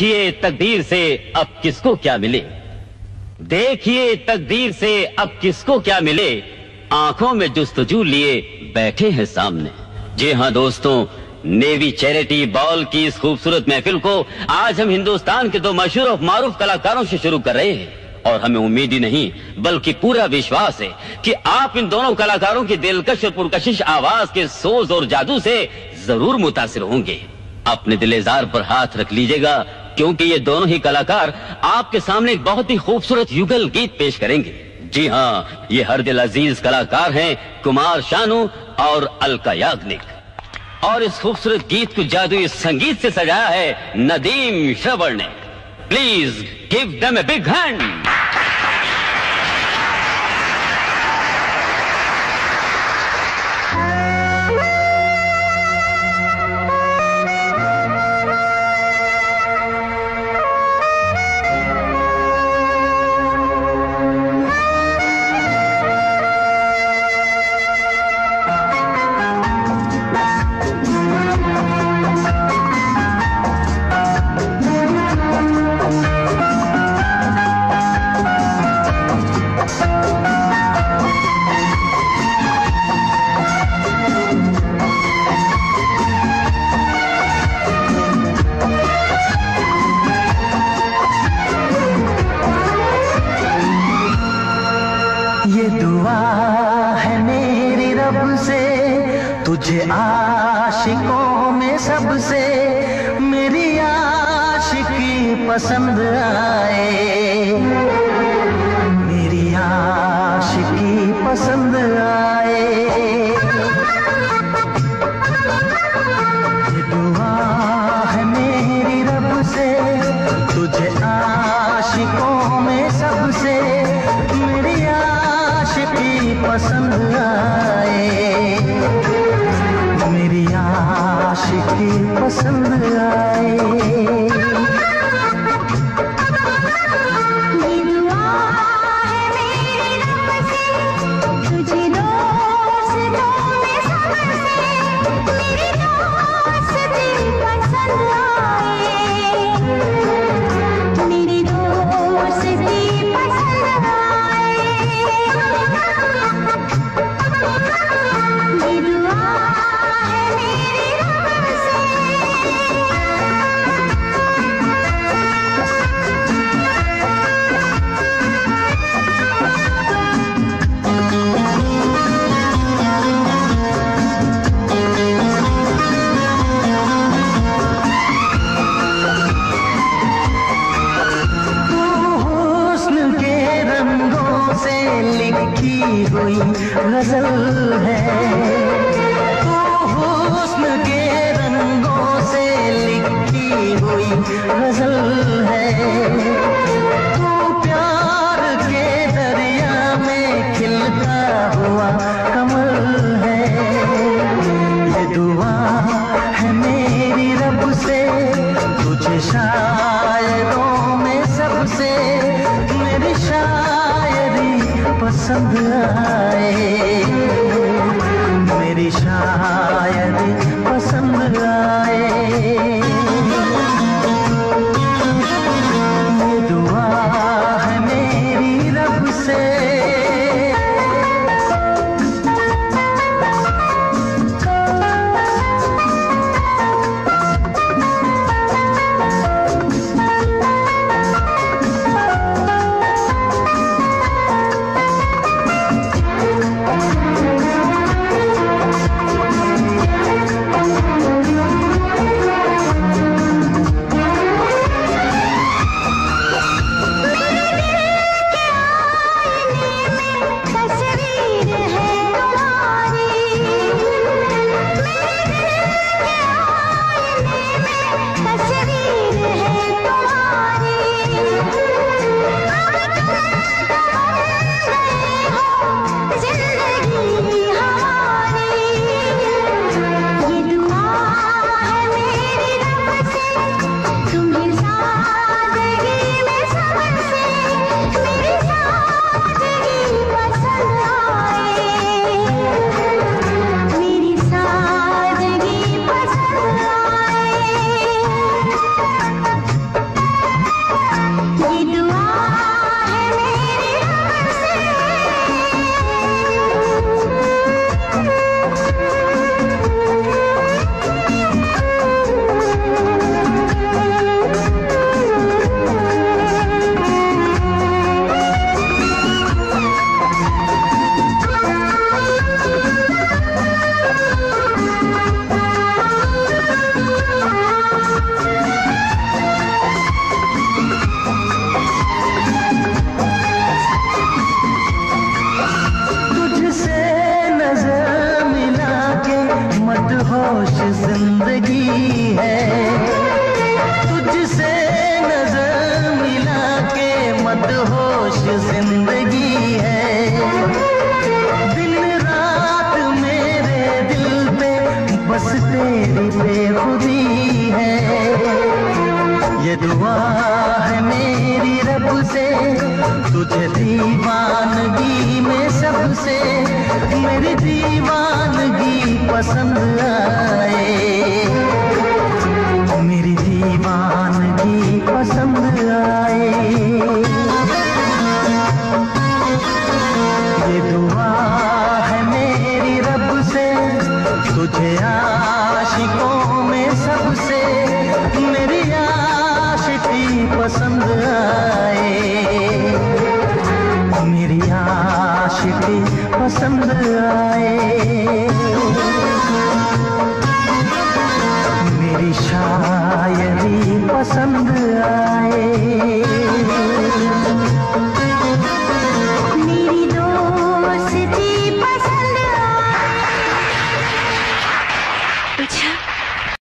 دیکھیے تقدیر سے اب کس کو کیا ملے۔ دیکھیے تقدیر سے اب کس کو کیا ملے۔ آنکھوں میں جستجو لیے بیٹھے ہیں سامنے۔ جی ہاں دوستوں، نیوی چیریٹی بال کی اس خوبصورت محفل کو آج ہم ہندوستان کے دو مشہور اور معروف کلاکاروں سے شروع کر رہے ہیں۔ اور ہمیں امید ہی نہیں، بلکہ پورا وشواس ہے کہ آپ ان دونوں کلاکاروں کی دلکش اور پرکشش آواز کے سوز اور جادو سے ضرور متاثر ہوں گے۔ اپنے دل ازار پر ہاتھ رکھ لیجیے گا۔ کیونکہ یہ دونوں ہی کلاکار آپ کے سامنے ایک بہت ہی خوبصورت یوگل گیت پیش کریں گے۔ جی ہاں یہ ہر دل عزیز کلاکار ہیں، کمار شانو اور الکا یاگنک۔ اور اس خوبصورت گیت کو جادوئی سنگیت سے سجایا ہے ندیم شبر نے please give them a big hand. عاشقوں میں سب سے میری عاشقی پسند آئے۔ میری عاشقی پسند عاشقی پسند آئے۔ گائی ہوئی غزل ہے۔ تو حسن کے رنگوں سے لکھی ہوئی غزل ہے۔ تو پیار کے دریا میں کھلتا ہوا کمل ہے۔ یہ دعا ہے میری رب سے تجھے شاہ یاد آئے۔ میری شاید پسند آئے۔ میں سب سے میری دیوانگی پسند آئے۔ عاشقی پسند آئے۔ میری شاعری پسند آئے۔